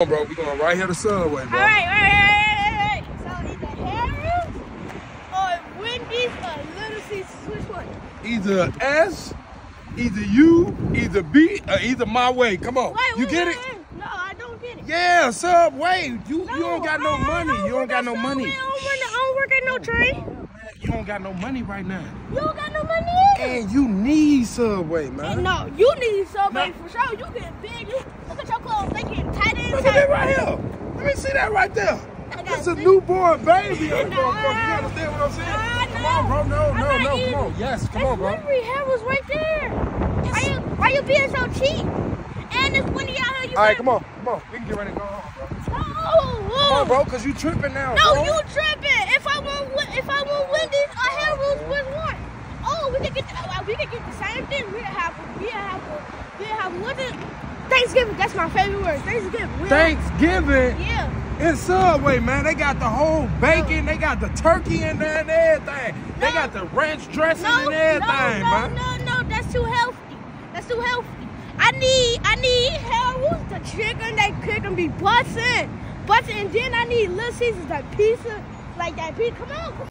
on, bro. We're going right here to Subway, bro. All right, all right, all right, all right. So either Harold's or Wendy's or Little Caesars. Which one? Either S, either U, either B, or either my way. Come on. Wait, you wait, get wait, it? No, I don't get it. Yeah, Subway. You No, you don't got no I- I money. don't You don't got no Subway. money. I don't, work, I don't work at no train. You don't got no money right now. You don't got no money either. And you need Subway, man. And no, you need Subway No. for sure. You get big. You tighter and Look at tighter. it right here. Let me see that right there. I got That's a newborn baby. on the Nah. You understand what I'm saying? Come on, bro. No, no, no. eating. Come on. Yes, come It's on, bro. Winfrey Hair was right there. Why you, why you being so cheap? And it's Winnie out here. You All right, come on. Come on. We can get ready to go home, bro. No, Come on, bro, because you tripping now, No, bro. you tripping. If I want, if I want Wendy's, I have rules with one. Oh, we could get, the, uh, we could get the same thing. We have, we have, we have what is Thanksgiving. That's my favorite word. Thanksgiving. Have- Thanksgiving Yeah. in Subway, man. They got the whole bacon, they got the turkey in there and everything. They got the ranch dressing No, and everything, no, man. no, no. no, That's too healthy. That's too healthy. I need, I need Harold's the chicken. That chicken be busting, busting, and then I need Little Caesars that pizza, like that pizza. Come on.